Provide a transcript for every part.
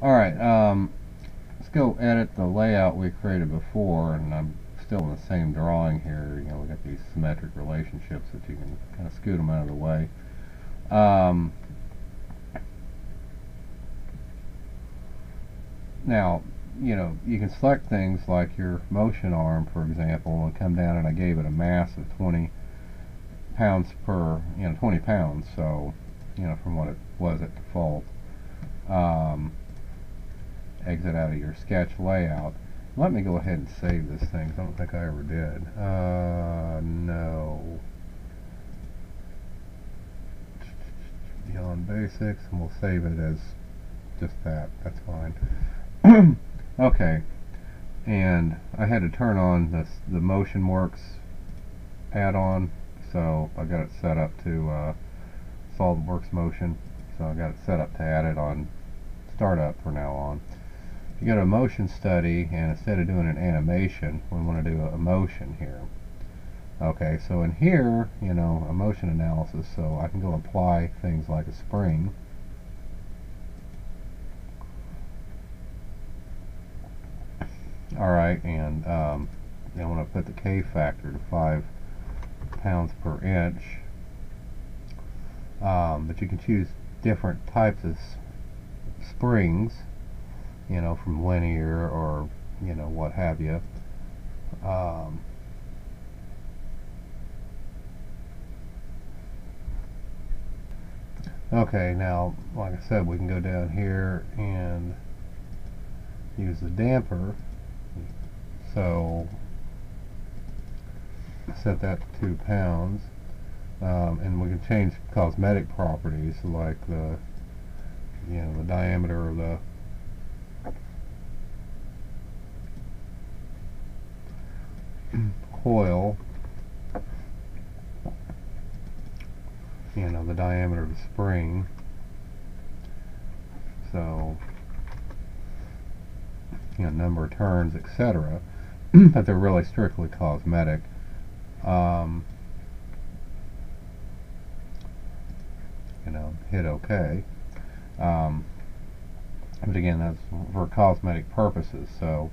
Alright, um, let's go edit the layout we created before, and I'm still in the same drawing here. You know, we got these symmetric relationships that you can kind of scoot them out of the way. Um, now, you know, you can select things like your motion arm, for example, and come down and I gave it a mass of 20 pounds per, you know, 20 pounds, so, you know, from what it was at default. Um, exit out of your sketch layout. Let me go ahead and save this thing. I don't think I ever did. Uh, no. Beyond Basics, and we'll save it as just that. That's fine. okay. And I had to turn on this, the MotionWorks add-on, so I got it set up to uh, SolidWorks Motion. So I got it set up to add it on startup from now on you go to a motion study and instead of doing an animation we want to do a motion here. Okay so in here you know a motion analysis so I can go apply things like a spring. Alright and um, I want to put the K factor to 5 pounds per inch. Um, but you can choose different types of springs you know, from linear or, you know, what have you. Um, okay, now, like I said, we can go down here and use the damper. So, set that to 2 pounds. Um, and we can change cosmetic properties like the, you know, the diameter of the coil you know the diameter of the spring. So you know number of turns etc but they're really strictly cosmetic. Um, you know hit OK um, but again that's for cosmetic purposes so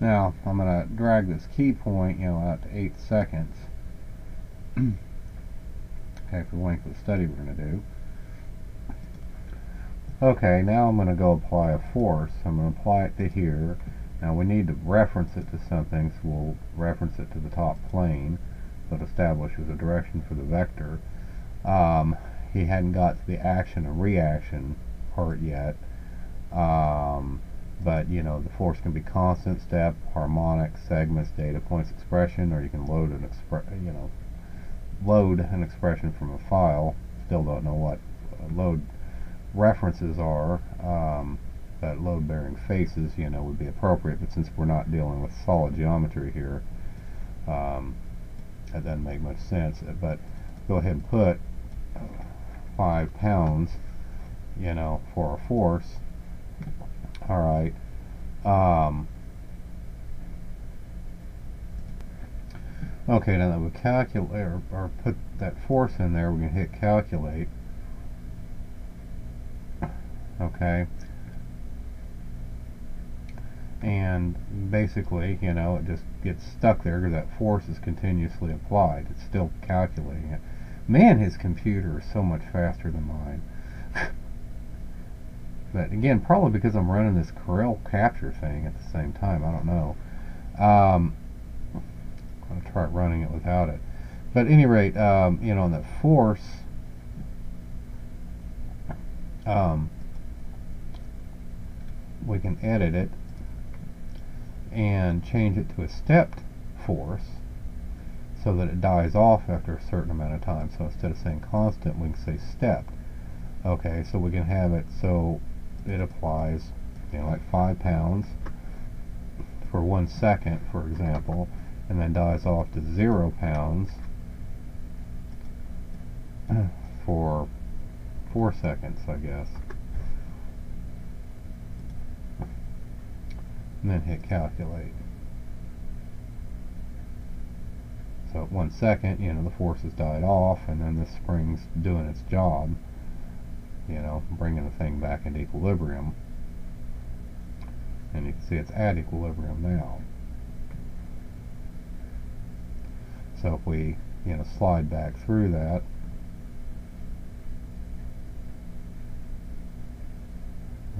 now, I'm going to drag this key point, you know, out to 8 seconds. okay, the length of the study we're going to do. Okay, now I'm going to go apply a force. I'm going to apply it to here. Now we need to reference it to something, so we'll reference it to the top plane. It establishes a direction for the vector. Um, he hadn't got to the action and reaction part yet. Um, but you know the force can be constant, step, harmonic, segments, data points, expression, or you can load an expre you know load an expression from a file. Still don't know what load references are, um, but load bearing faces you know would be appropriate. But since we're not dealing with solid geometry here, um, that doesn't make much sense. But go ahead and put five pounds, you know, for a force all right. Um, okay, now that we calculate or, or put that force in there, we can hit calculate. Okay. And basically, you know, it just gets stuck there because that force is continuously applied. It's still calculating it. Man, his computer is so much faster than mine. But again, probably because I'm running this Corel capture thing at the same time. I don't know. Um, I'm going to try running it without it. But at any rate, um, you know, on that force, um, we can edit it and change it to a stepped force so that it dies off after a certain amount of time. So instead of saying constant, we can say stepped. Okay, so we can have it so it applies you know, like five pounds for one second, for example, and then dies off to zero pounds for four seconds, I guess. And then hit calculate. So one second, you know, the force has died off, and then the spring's doing its job. You know, bringing the thing back into equilibrium. And you can see it's at equilibrium now. So if we, you know, slide back through that,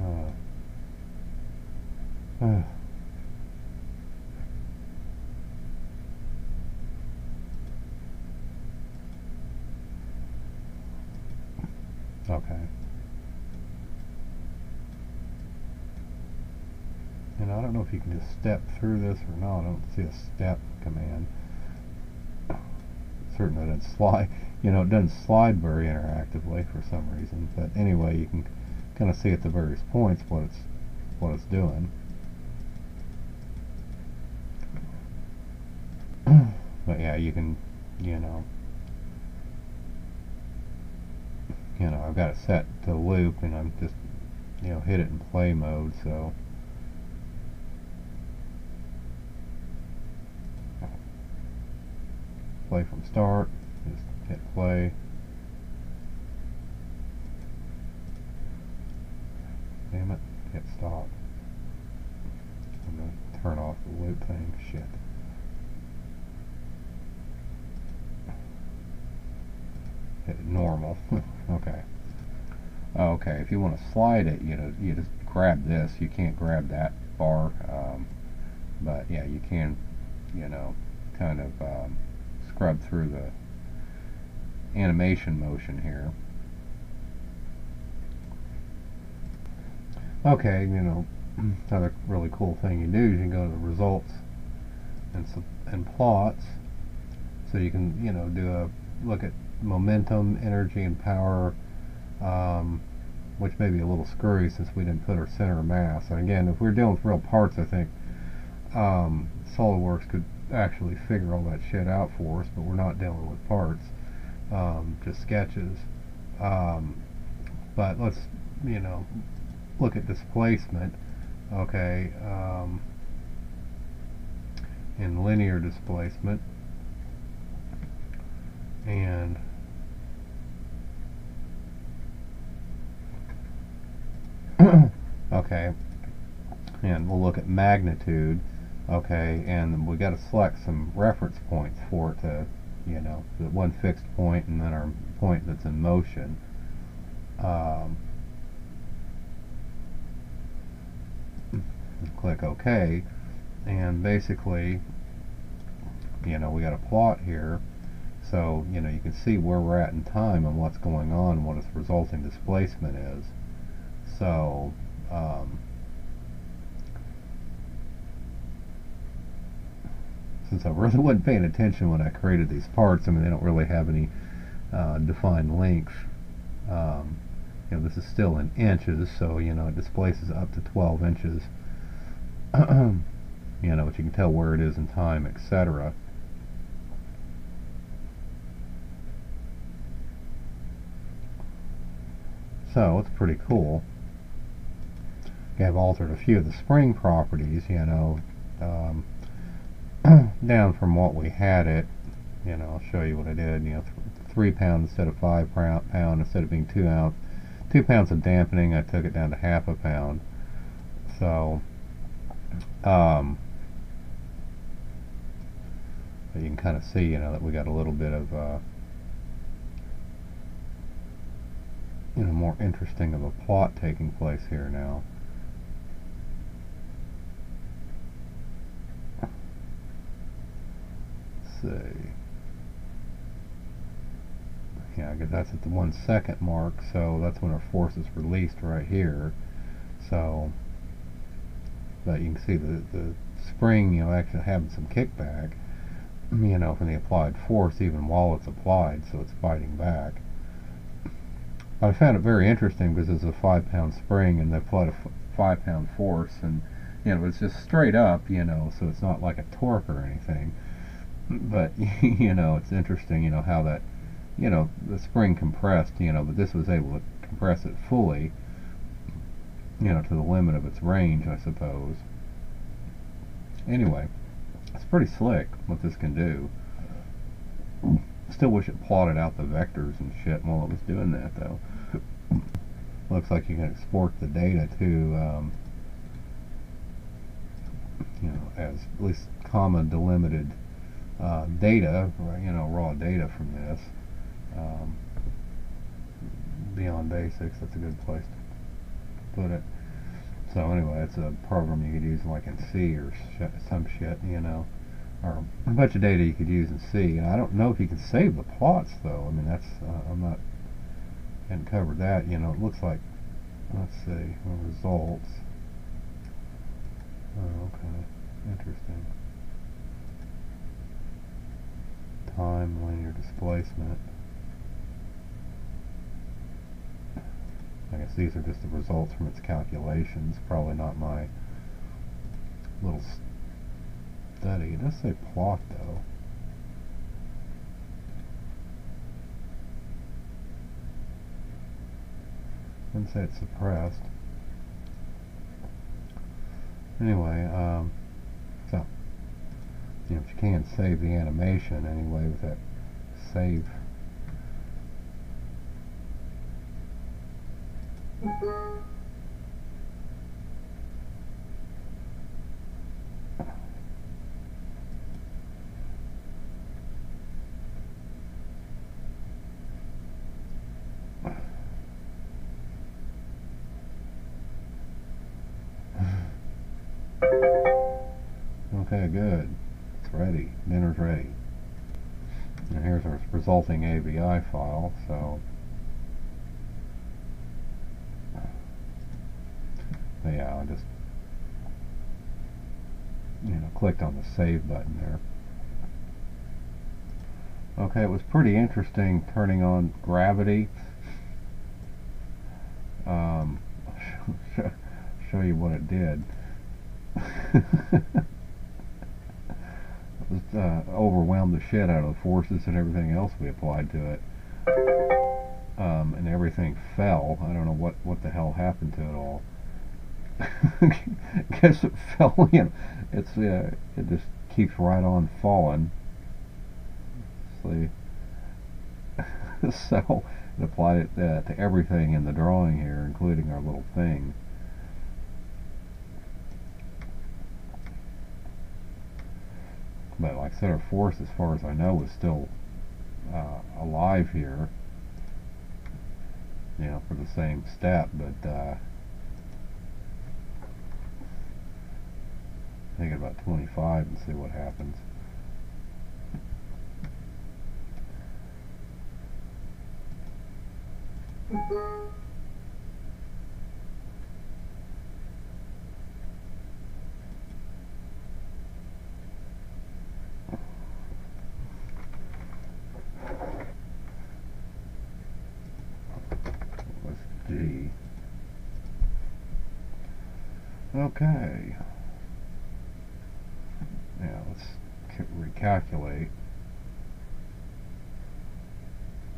uh, uh, Okay. And I don't know if you can just step through this or not. I don't see a step command. Certainly doesn't slide. You know, it doesn't slide very interactively for some reason. But anyway, you can kind of see at the various points what it's what it's doing. but yeah, you can, you know, you know, I've got it set to loop and I'm just, you know, hit it in play mode, so. Play from start, just hit play. Damn it, hit stop. I'm going to turn off the loop thing, shit. Hit normal. Okay. Okay, if you want to slide it, you know, you just grab this. You can't grab that bar, um, but yeah, you can, you know, kind of um, scrub through the animation motion here. Okay, you know, another really cool thing you do is you can go to the results and, and plots, so you can, you know, do a look at momentum, energy, and power, um, which may be a little screwy since we didn't put our center of mass. And again, if we're dealing with real parts, I think um, SolidWorks could actually figure all that shit out for us, but we're not dealing with parts, um, just sketches. Um, but let's, you know, look at displacement. Okay, um, in linear displacement and okay and we'll look at magnitude okay and we got to select some reference points for it to you know the one fixed point and then our point that's in motion um, click OK and basically you know we got a plot here so, you know, you can see where we're at in time and what's going on and what its resulting displacement is. So, um, since I really wasn't paying attention when I created these parts, I mean, they don't really have any uh, defined length. Um, you know, this is still in inches, so, you know, it displaces up to 12 inches. you know, but you can tell where it is in time, etc. So it's pretty cool. I've altered a few of the spring properties, you know, um, down from what we had it. You know, I'll show you what I did. You know, th three pounds instead of five pound pound instead of being two ounce, two pounds of dampening. I took it down to half a pound. So, um, you can kind of see, you know, that we got a little bit of uh, you know, more interesting of a plot taking place here now. See. Yeah, I guess that's at the one second mark, so that's when our force is released right here. So, but you can see the, the spring, you know, actually having some kickback, you know, from the applied force even while it's applied, so it's fighting back. I found it very interesting because it's a five pound spring and they applied a five pound force and you know it's just straight up you know so it's not like a torque or anything but you know it's interesting you know how that you know the spring compressed you know but this was able to compress it fully you know to the limit of its range I suppose anyway it's pretty slick what this can do Still wish it plotted out the vectors and shit while it was doing that though. looks like you can export the data to um, you know as at least comma delimited uh, data you know raw data from this. Um, beyond basics that's a good place to put it. So anyway it's a program you could use like in C or sh some shit you know or a bunch of data you could use in C. I don't know if you can save the plots though. I mean that's uh, I'm not and covered that, you know, it looks like, let's see, results. Oh, okay, interesting. Time, linear displacement. I guess these are just the results from its calculations, probably not my little study. It does say plot, though. Didn't say it's suppressed. Anyway, um, you know, if you can't save the animation anyway with that save. Okay, good. Ready. Dinner's ready. And here's our resulting AVI file, so yeah, I just you know clicked on the save button there. Okay, it was pretty interesting turning on gravity. Um, show you what it did. uh, overwhelmed the shit out of the forces and everything else we applied to it. Um, and everything fell. I don't know what, what the hell happened to it all. Guess it fell, know, it's, uh, it just keeps right on falling. See? so, it applied it uh, to everything in the drawing here, including our little thing. But like our force, as far as I know, is still uh, alive here. You know, for the same step, but uh, it about 25 and see what happens. Okay. Now let's recalculate.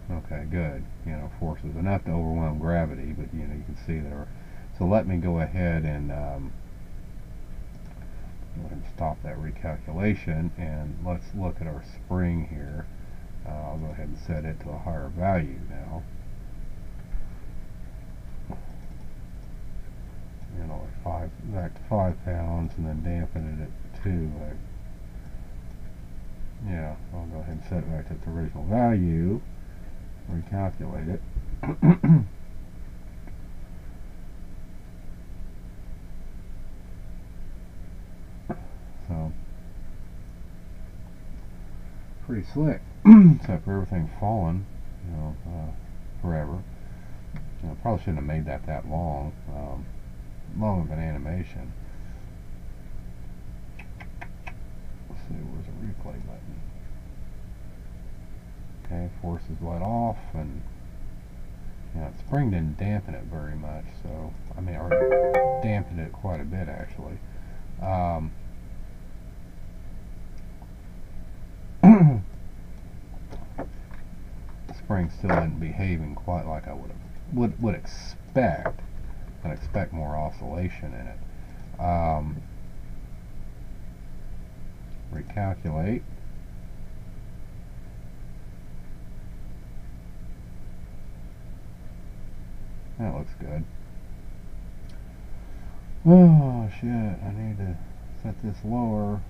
Okay, good. You know, forces enough to overwhelm gravity, but you know you can see there. So let me go ahead and um, let him stop that recalculation, and let's look at our spring here. Uh, I'll go ahead and set it to a higher value now. you know, like five, back to five pounds and then dampen it at two. Yeah, I'll go ahead and set it back to its original value, recalculate it. so, pretty slick, except for everything falling, you know, uh, forever. You know, probably shouldn't have made that that long. Um, long of an animation. Let's see, where's the replay button? Okay, force is let off, and yeah, spring didn't dampen it very much, so, I mean, or dampened it quite a bit, actually. Um, spring still isn't behaving quite like I would have would would expect expect more oscillation in it. Um, recalculate. That looks good. Oh shit, I need to set this lower.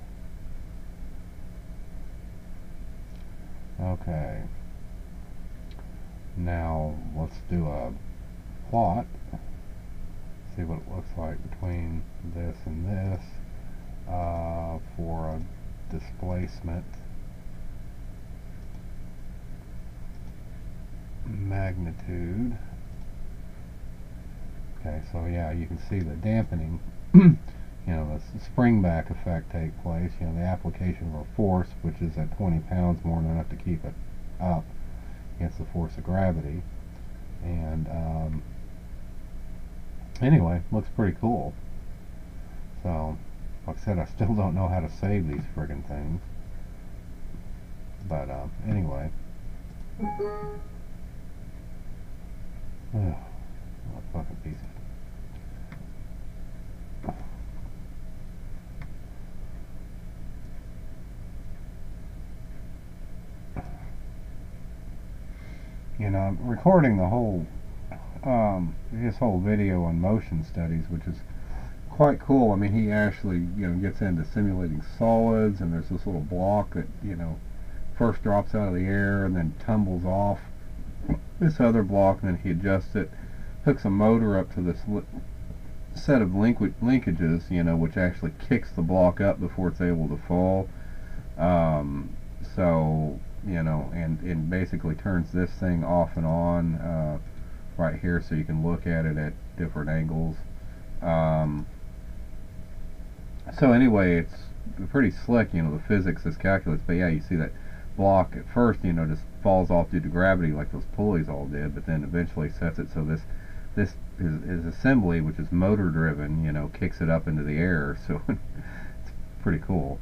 Okay. Now let's do a plot. See what it looks like between this and this uh, for a displacement magnitude. Okay, so yeah, you can see the dampening, you know, the spring back effect take place, you know, the application of a force, which is at 20 pounds more than enough to keep it up against the force of gravity. And um, anyway, looks pretty cool. So, like I said, I still don't know how to save these friggin' things. But uh, anyway. Oh, fucking piece of you know, recording the whole, um, his whole video on motion studies, which is quite cool. I mean, he actually, you know, gets into simulating solids, and there's this little block that, you know, first drops out of the air and then tumbles off this other block, and then he adjusts it, hooks a motor up to this set of link linkages, you know, which actually kicks the block up before it's able to fall. Um, so you know, and, and basically turns this thing off and on uh, right here so you can look at it at different angles. Um, so anyway, it's pretty slick, you know, the physics is calculus, but yeah, you see that block at first, you know, just falls off due to gravity like those pulleys all did, but then eventually sets it so this this is, is assembly, which is motor driven, you know, kicks it up into the air, so it's pretty cool.